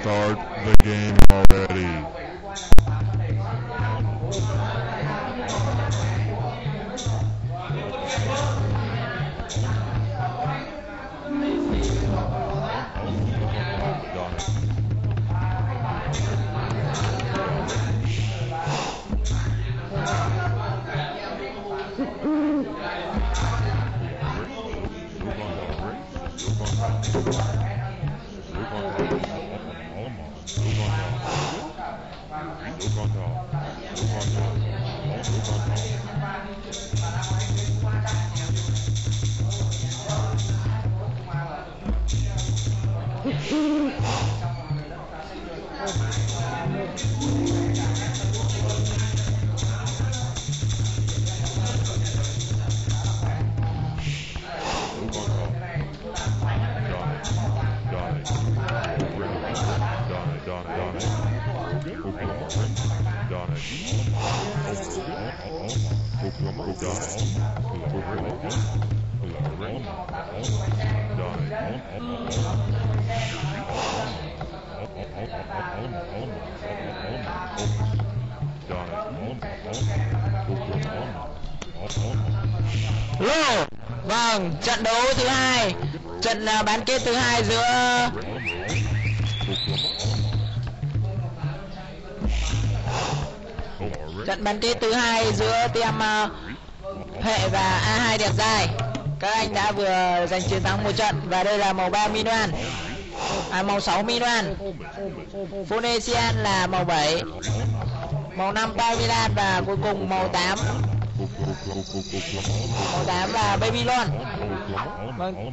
Start the game already. Thank you. Lô Vâng, trận đấu thứ hai Trận uh, bán kết thứ hai giữa Trận bán kết thứ hai giữa team à, uh, Hệ và A2 đẹp dài các anh đã vừa giành chiến thắng một trận Và đây là màu 3 Minoan. À màu 6 Minoan. Phoenician là màu 7 Màu 5 Milan và cuối cùng màu 8 Màu 8 là Babylon. Vâng.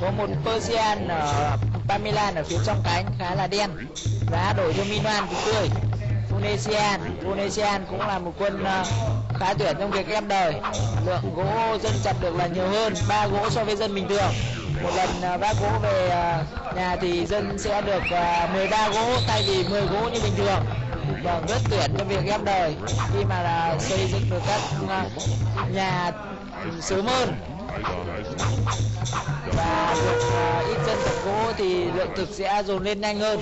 Có một Persian ở Pamilan ở phía trong cánh khá là đen. Giá đổi cho Minoan thì tươi. Phoenician Phoenician cũng là một quân ờ, khá tuyển trong việc ghép đời. Lượng gỗ dân chặt được là nhiều hơn ba gỗ so với dân bình thường. Một lần ờ, vác gỗ về ờ, nhà thì dân sẽ được 13 gỗ thay vì 10 gỗ như bình thường. Và rất tuyển cho việc ghép đời. Khi mà là xây dựng được các nhà sớm hơn. Và được dân tập gỗ thì lượng thực sẽ dồn lên nhanh hơn.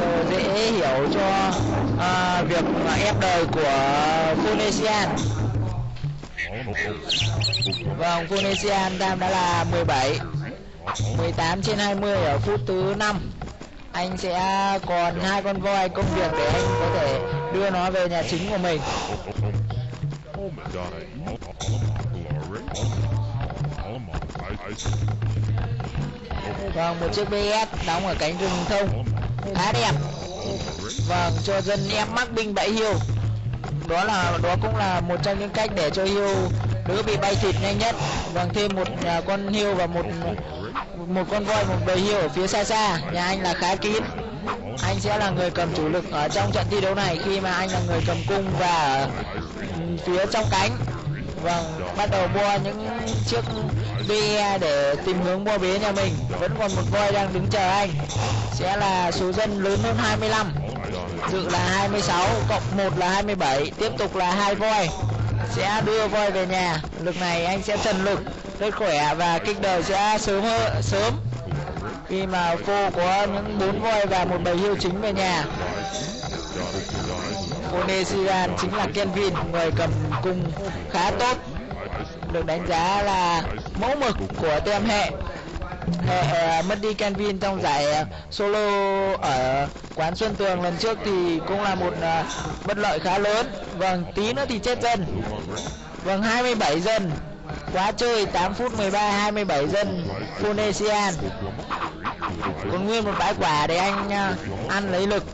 Ờ, dễ hiểu cho à, việc ờ, ép đời của Phoenician. Vâng, Phoenician đang đã là 17 18 trên 20 ở phút thứ 5 Anh sẽ còn hai con voi công việc để anh có thể đưa nó về nhà chính của mình. Oh Vâng, một chiếc BS đóng ở cánh rừng thông khá đẹp. Vâng, cho dân em mắc binh bẫy hiêu. Đó là đó cũng là một trong những cách để cho hiêu đỡ bị bay thịt nhanh nhất. Vâng thêm một uh, con hiêu và một một con voi một bầy hiêu ở phía xa xa. Nhà anh là khá kín. Anh sẽ là người cầm chủ lực ở trong trận thi đấu này khi mà anh là người cầm cung và phía trong cánh. Vâng bắt đầu mua những chiếc BE à, để tìm hướng mua bế nhà mình. Vẫn còn một voi đang đứng chờ anh. Sẽ là số dân lớn hơn 25 dự là 26 cộng 1 là 27 tiếp tục là hai voi. Sẽ đưa voi về nhà. Lực này anh sẽ trần lực, rất khỏe và kích đời sẽ sớm hơn, sớm. Khi mà cô có những bốn voi và một bầy hiêu chính về nhà. Phoenician chính là Kenvin người cầm cung khá tốt được đánh giá là mẫu mực của tem hệ. Hệ à, mất đi Kenvin trong giải à, solo ở quán Xuân Tường lần trước thì cũng là một à, bất lợi khá lớn. Vâng tí nữa thì chết dân. Vâng 27 dân. Quá chơi 8 phút 13 27 dân Phoenician. Còn nguyên một bãi quả để anh ăn lấy lực.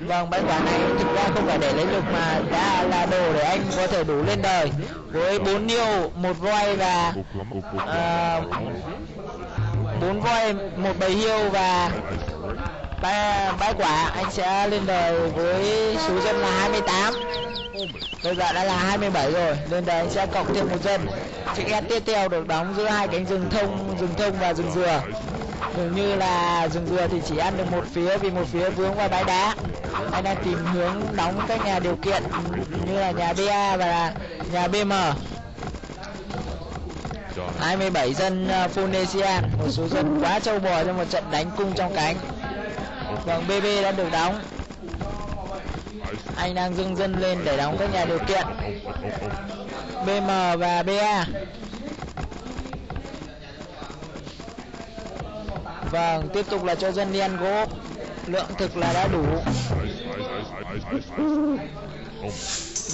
Vâng, bãi quả này thực ra không phải để lấy được mà đã là đồ để anh có thể đủ lên đời. Với bốn niêu, một voi và ờ, bốn voi, một bầy hiêu và bãi, bãi quả anh sẽ lên đời với số dân là 28 bây giờ đã là 27 rồi lên đời anh sẽ cộng thêm một dân. Chiếc e tiếp theo được đóng giữa hai cánh rừng thông rừng thông và rừng dừa dường như là rừng dừa thì chỉ ăn được một phía vì một phía vướng vào bãi đá. Anh đang tìm hướng đóng các nhà điều kiện như là nhà BA và nhà BM 27 dân uh, một số dân quá trâu bò trong một trận đánh cung trong cánh. Vâng BB đã được đóng. Anh đang dưng dân lên để đóng các nhà điều kiện. BM và BA Vâng, tiếp tục là cho dân đi ăn gỗ. Lượng thực là đã đủ.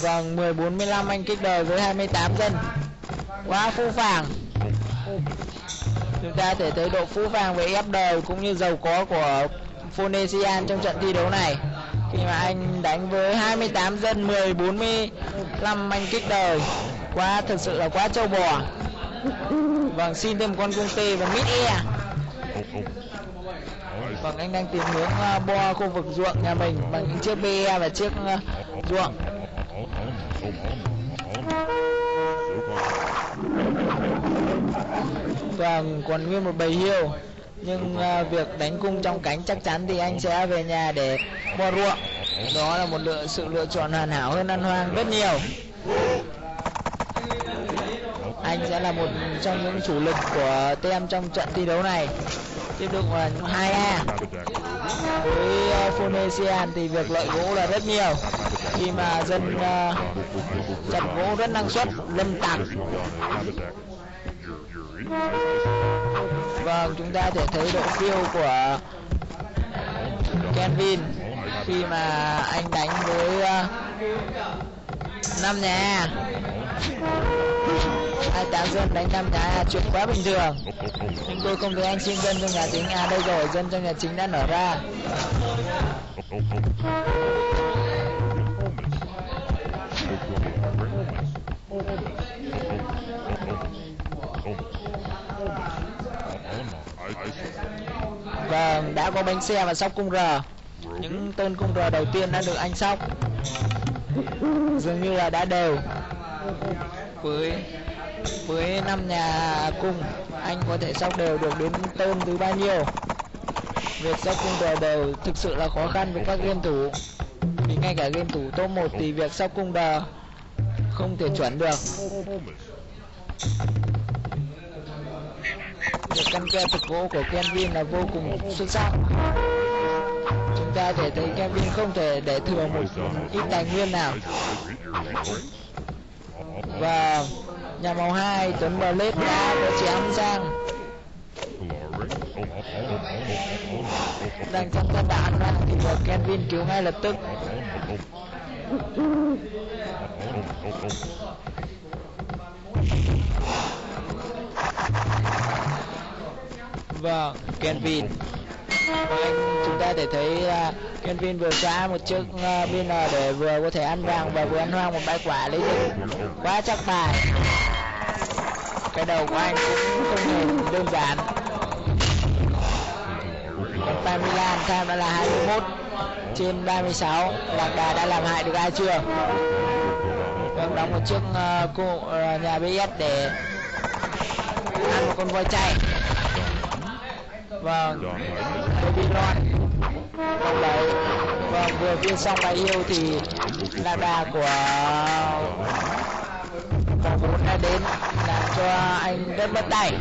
Vâng, 1045 anh kích đời với 28 dân. Quá phũ phàng. Chúng ta thể thấy độ phũ phàng về ép đời cũng như giàu có của Phonesian trong trận thi đấu này. Khi mà anh đánh với 28 dân 10 45 anh kích đời. Quá thực sự là quá trâu bò. Vâng, xin thêm con cung tê và mít e à. Vâng, anh đang tìm hướng à, uh, bo khu vực ruộng nhà mình bằng những chiếc BE và chiếc uh, ruộng. Vâng, còn nguyên một bầy hiêu nhưng uh, việc đánh cung trong cánh chắc chắn thì anh sẽ về nhà để bo ruộng đó là một lựa sự lựa chọn hoàn hảo hơn ăn hoang rất nhiều anh sẽ là một trong những chủ lực của tem trong trận thi đấu này. Tiếp tục là 2A với uh, Phonesian thì việc lợi gỗ là rất nhiều. Khi mà dân uh, chặt gỗ rất năng suất lâm tặc vâng chúng ta thể thấy độ phiêu của Kenvin khi mà anh đánh với uh, năm nhà hai tám dân đánh năm nhà A chuyện quá bình thường. Chúng tôi không thấy anh xin dân trong nhà chính à đây rồi dân trong nhà chính đã nở ra. Vâng, đã có bánh xe và sóc cung R Những tên cung R đầu tiên đã được anh sóc. Dường như là đã đều. Với với năm nhà cung, anh có thể sóc đều được đến tôm thứ bao nhiêu? Việc sóc cung đều đều thực sự là khó khăn với các game thủ. Vì ngay cả game thủ top 1 thì việc sóc cung đờ không thể chuẩn được. Việc căn ke thực gỗ của Kenvin là vô cùng xuất sắc. Chúng ta thể thấy Kenvin không thể để thừa một ít tài nguyên nào. Và nhà màu 2 tuấn bờ lết ra của chị Âm sang đang trong giai đoạn ra thì được Kevin cứu ngay lập tức. Vâng Kevin anh chúng ta thể thấy nhân viên vừa xóa một chiếc uh, để vừa có thể ăn vàng và vừa ăn hoang một bãi quả lấy được quá chắc bài. Cái đầu của anh cũng không hề đơn giản. Còn tại Milan tham đã là 21 trên 36 lạc đà đã làm hại được ai chưa? Vâng đóng một chiếc uh, cụ uh, nhà BS để ăn một con voi chạy vâng. Baby Babylon vâng đấy. Vâng vừa viên xong bài yêu thì nada của vòng bốn đã đến làm cho anh rất bất tay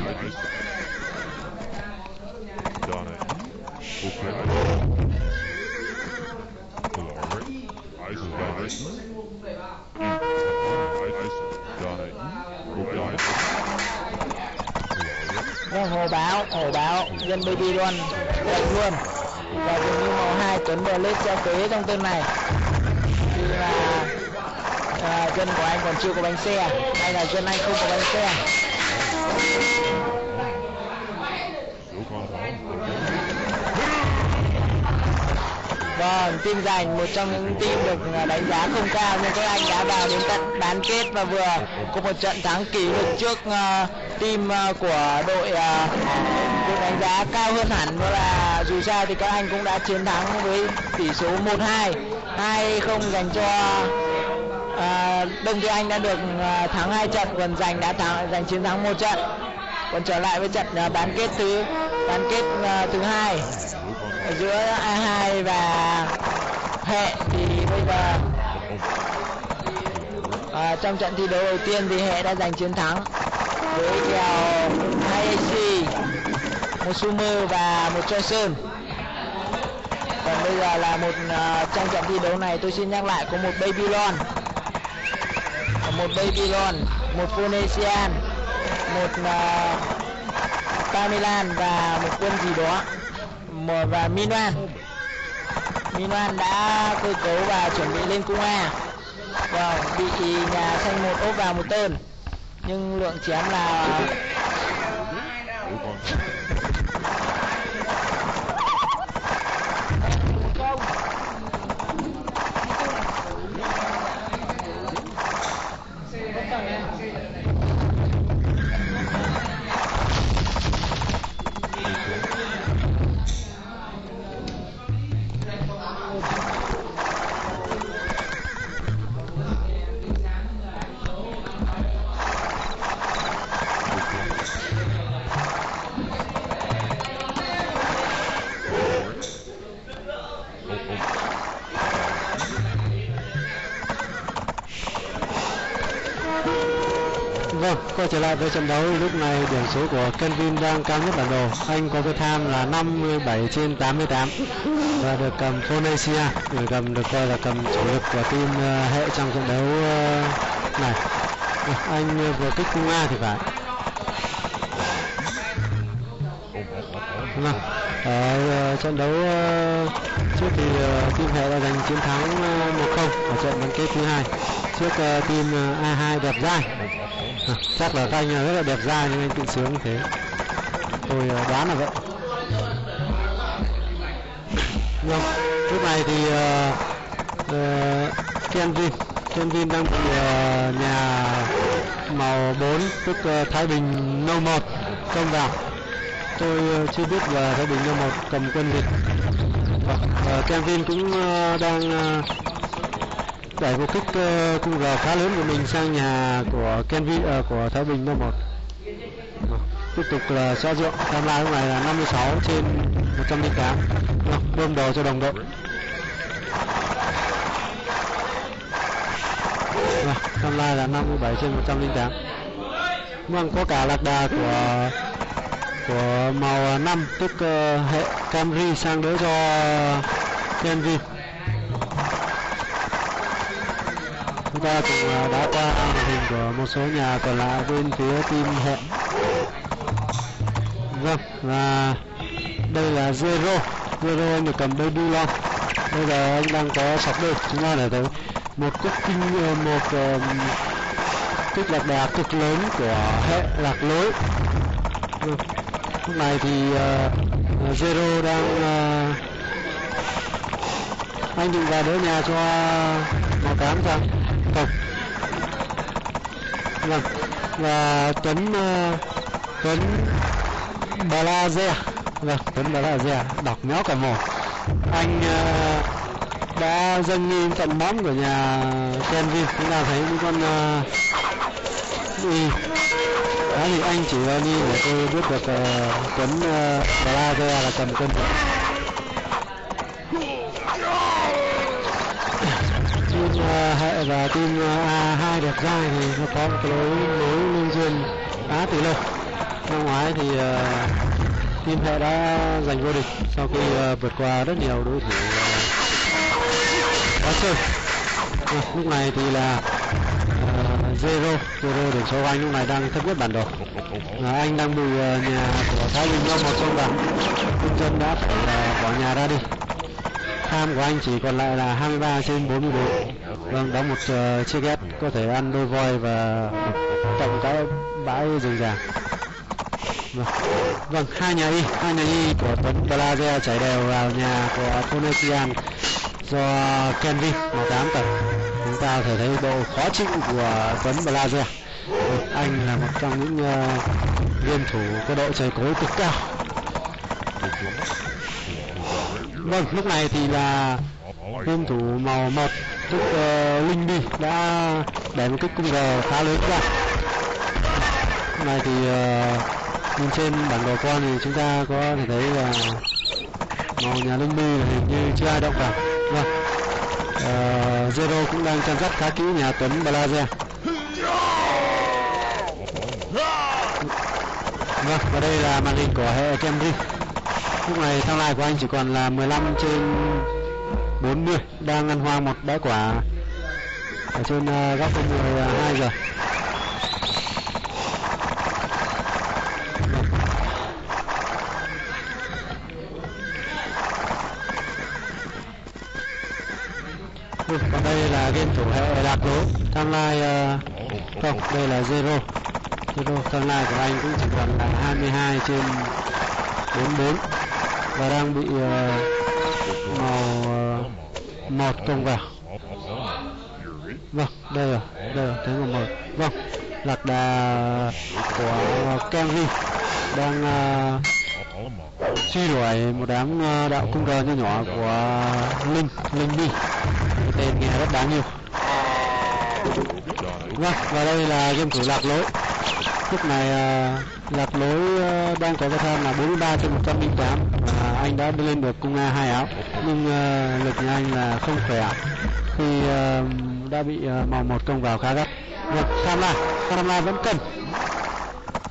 báo, ổ báo, dân baby luôn, đẹp luôn. Và dường như màu hai tuấn bờ lết sẽ phế trong tên này. Khi chân à, của anh còn chưa có bánh xe hay là chân anh không có bánh xe. Vâng, team giành một trong những team được à, đánh giá không cao nhưng các anh đã vào đến tận bán kết và vừa có một trận thắng kỷ lục trước uh, team uh, của đội uh, được đánh giá cao hơn hẳn. Đó là dù sao thì các anh cũng đã chiến thắng với tỷ số 1-2 2 không dành cho à, Đông Thế Anh đã được à, thắng hai trận còn giành đã thắng giành chiến thắng một trận. Còn trở lại với trận à, bán kết thứ bán kết à, thứ hai giữa A2 và hệ thì bây giờ à, trong trận thi đấu đầu tiên thì hệ đã giành chiến thắng với kèo hai AC một Sumer và một Johnson còn bây giờ là một uh, trong trận thi đấu này tôi xin nhắc lại có một Babylon một Babylon một Phoenician một à, uh, Tamilan và một quân gì đó và Minoan Minoan đã cơ cấu và chuẩn bị lên cung A. Vâng bị nhà xanh một ốp vào một tên nhưng lượng chém là lại với trận đấu lúc này điểm số của Kelvin đang cao nhất bản đồ. Anh có cái tham là 57 trên 88 và được cầm Phonesia, người cầm được coi là cầm chủ lực của team uh, hệ trong trận đấu uh, này. Anh vừa kích cung A thì phải. Vâng, ở uh, ờ, trận đấu uh, trước thì uh, team hệ đã giành chiến thắng 1-0 ở trận bán kết thứ hai trước uh, team ờ, uh, A2 đẹp dai. À, chắc là các anh ờ, rất là đẹp dai nhưng anh tự sướng như thế. Tôi uh, đoán là vậy. Nhưng lúc này thì uh, uh, Kenvin. Kenvin đang bị uh, nhà màu 4 tức uh, Thái Bình nâu 1 công vào. Tôi uh, chưa biết là Thái Bình nâu 1 cầm quân gì vâng, uh, Kenvin cũng uh, đang uh, đẩy một kích ờ, uh, cung gờ khá lớn của mình sang nhà của Kenvi uh, ờ, của Thái Bình number 1 ờ, tiếp tục là xoa ruộng tham lai lúc này là 56 trên 108 uh, bơm đồ cho đồng đội. Tham lai là 57 trên 108 vâng có cả lạc đà của của màu 5 tức uh, hệ Camry sang đỡ cho Kenvi ta cũng à, đã qua màn hình của một số nhà còn lại bên phía team hệ vâng và đây là zero zero anh được cầm baby long bây giờ anh đang có sọc đôi chúng ta để thấy một cước kinh à, một uh, kích lạc đà cực lớn của hệ lạc lối vâng. lúc này thì uh, zero đang uh, anh định vào đỡ nhà cho màu cám rằng vâng và tuấn uh, tuấn Balaze vâng tuấn Balaze đọc méo cả mồm. Anh uh, đã dâng nghi tận bóng của nhà Kenvin chúng ta thấy những con uh, đi? Đó thì anh chỉ đi để tôi biết được uh, tuấn uh, Balaze là cầm cân Ờ, hệ và team ờ, A2 đẹp dai thì nó có một cái lối nối lương duyên khá từ lâu năm ngoái thì uh, team hệ đã giành vô địch sau khi uh, vượt qua rất nhiều đối thủ uh, khó chơi. À, lúc này thì là uh, zero zero điểm số anh lúc này đang thấp nhất bản đồ. À, anh đang bị uh, nhà của thái bình long một sông vào công dân đã phải uh, bỏ nhà ra đi. Tham của anh chỉ còn lại là 23 trên 44 vâng đó một uh, chiếc ghép có thể ăn đôi voi và tổng cái bãi rừng già. Vâng. vâng hai nhà y hai nhà y của tuấn Blaze chảy đều vào nhà của Phoenician do Kenvin màu tám tầng chúng ta có thể thấy độ khó chịu của tuấn Blaze anh là một trong những ờ, uh, game thủ có độ chảy cối cực cao. Vâng lúc này thì là game thủ màu một tức uh, linh đi đã để một kích cung gờ khá lớn ra hôm này thì ờ, uh, nhìn trên bản đồ con thì chúng ta có thể thấy là màu nhà linh bi hình như chưa ai động cả. vâng uh, zero cũng đang chăm sóc khá kỹ nhà tuấn blaze Vâng, và đây là màn hình của hệ Camry. Lúc này thăng lai của anh chỉ còn là 15 trên 40 đang ăn hoa một bãi quả ở trên ờ, góc góc 12 ờ, giờ. Ừ, còn đây là game thủ hệ lạc lối tham lai uh, không đây là zero. Zero tham lai của anh cũng chỉ còn là 22 trên 44 và đang bị uh, màu một công vào. Vâng đây rồi đây rồi thấy của một vâng lạc đà của Kenry đang uh, truy đuổi một đám uh, đạo cung cờ nhỏ nhỏ của Linh Linh đi tên nghe rất đáng yêu. Vâng và đây là game thủ lạc lối. Lúc này uh, lạc lối uh, đang có cái tham là 43 trên 108 và anh đã lên được cung A hai áo nhưng uh, lực nhà anh là không khỏe khi uh, ờ, đã bị ờ, uh, màu một công vào khá gắt được tham lai. Tham lai vẫn cần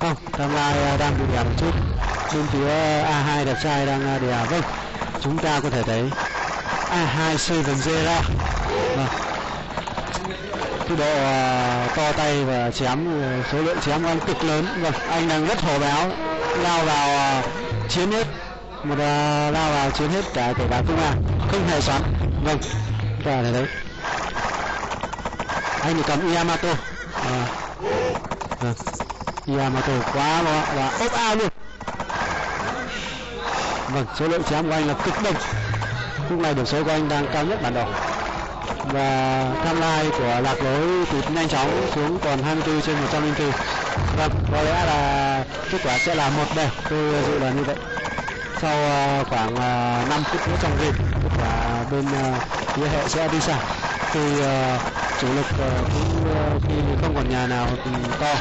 không tham lai uh, đang bị đè một chút. Bên phía A2 đẹp trai đang uh, đè vâng. Chúng ta có thể thấy A2 Seven dê vâng. Cái độ uh, to tay và chém số lượng chém anh cực lớn. Vâng anh đang rất hổ báo lao vào uh, chiến hết một uh, lao vào chiến hết cả thể đá công an không hề xoắn. Vâng. Và này đấy. Anh thì cầm Yamato. À, vâng. Yamato quá và, và ốp ao luôn. Vâng số lượng chém của anh là cực đông. Lúc này điểm số của anh đang cao nhất bản đồ. Và tham lai của lạc lối tụt nhanh chóng xuống còn 24 trên 104 vâng có lẽ là kết quả sẽ là một đều tôi dự là như vậy sau uh, khoảng ờ, uh, 5 phút nữa trong game kết quả bên uh, phía hệ sẽ đi xa thì uh, chủ lực uh, cũng uh, khi không còn nhà nào to.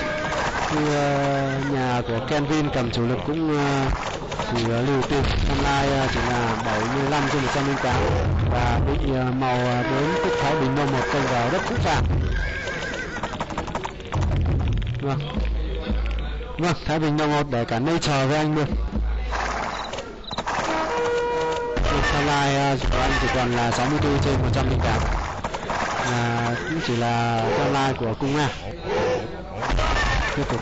Khi uh, nhà của Kenvin cầm chủ lực cũng uh, chỉ uh, lưu tiền hôm nay uh, chỉ là 75 trên 108 và bị uh, màu uh, đến Tích Thái Bình Đông một công vào rất phức tạp vâng. Vâng Thái Bình Đông một để cả nơi chờ với anh luôn. Sunlight uh, của anh chỉ còn là 64 trên 108 là cũng chỉ là Sunlight của cung Nga tiếp tục.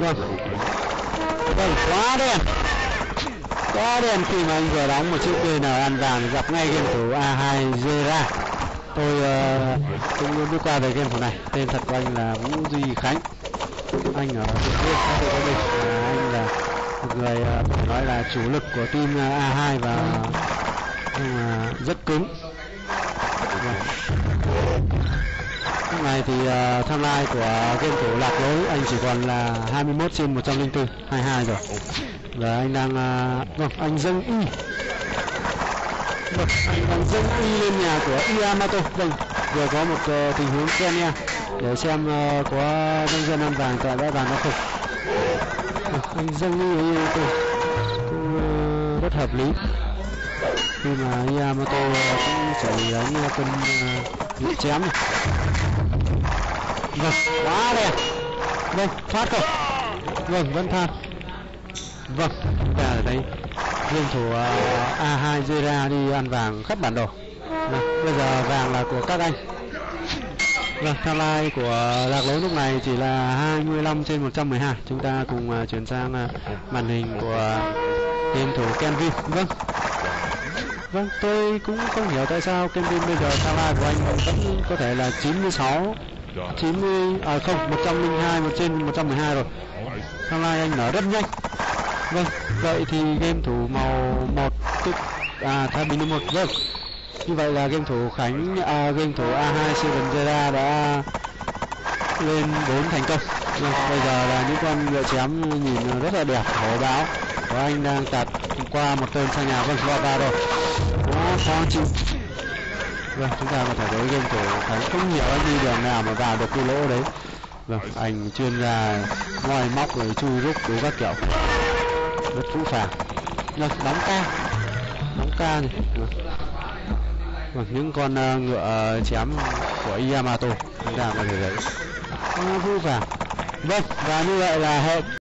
Vâng. Vâng quá đen quá đen khi mà anh vừa đóng một chiếc BN ăn vàng gặp ngay game thủ A2 Zera tôi uh, cũng biết qua về game thủ này. Tên thật của anh là Vũ Duy Khánh. Anh ở Điện Biên xã à, anh là một người ờ, uh, phải nói là chủ lực của team ờ, uh, A2 và uh, rất cứng. Lúc này thì uh, tham lai của game thủ lạc lối anh chỉ còn là 21 trên 104 22 rồi. Và anh đang uh, không, anh dâng y vâng anh đang y lên nhà của Yamato vâng vừa có một uh, tình huống Kenya để xem uh, có nông dân ăn vàng tại đã vàng nó phục anh dâng y Yamato cũng uh, rất hợp lý khi mà Yamato cũng chảy đánh cân bị chém này vâng quá đẹp vâng thoát không vâng vẫn thoát vâng và ở đây game thủ uh, A2 Zera đi ăn vàng khắp bản đồ. Bây giờ vàng là của các anh. Vâng tham lai của lạc lối lúc này chỉ là 25 trên 112 chúng ta cùng uh, chuyển sang uh, màn hình của game thủ Kenvin. Vâng. Vâng, tôi cũng không hiểu tại sao Kenvin bây giờ tham lai của anh vẫn có thể là 96 90 à không 102 một trên 112 rồi. Tham lai anh nở rất nhanh vâng vậy thì game thủ màu một tức à thay bình một vâng. Như vậy là game thủ khánh à, game thủ a2 seven zera đã lên 4 thành công. Vâng, bây giờ là những con ngựa chém nhìn rất là đẹp hổ báo. Của anh đang tạt qua một tên sang nhà vâng lo ba rồi. Quá khó chịu. Vâng chúng ta có thể thấy game thủ khánh không hiểu anh đi đường nào mà vào được cái lỗ đấy. Vâng anh chuyên gia ngoài móc rồi chui rút đủ các kiểu rất phũ phàng. Rồi, đóng ca. Đóng ca này. Rồi, những con uh, ngựa ờ, chém của Yamato. Chúng ta có thể thấy Ờ, vui vâng và như vậy là hết.